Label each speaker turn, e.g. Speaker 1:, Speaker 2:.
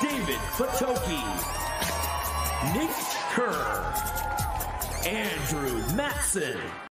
Speaker 1: David Fatoki, Nick Kerr, Andrew Matson.